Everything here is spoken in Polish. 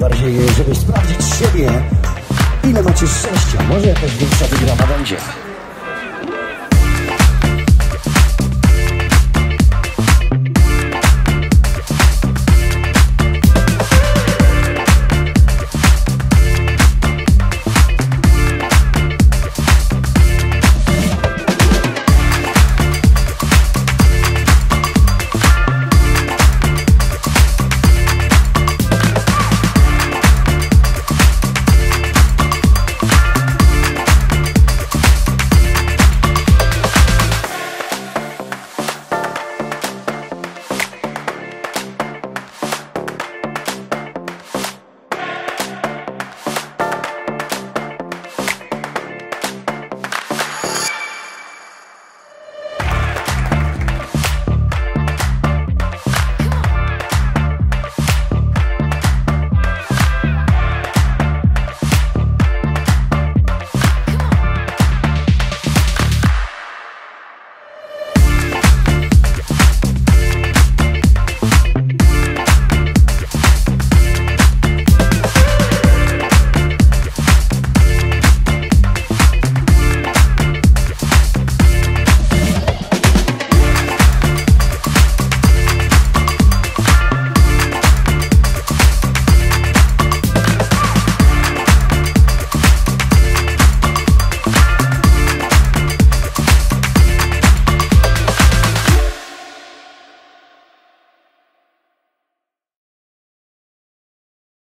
najbardziej, e, żeby sprawdzić siebie. Ile macie szczęścia? Może jakaś większa wygrana będzie.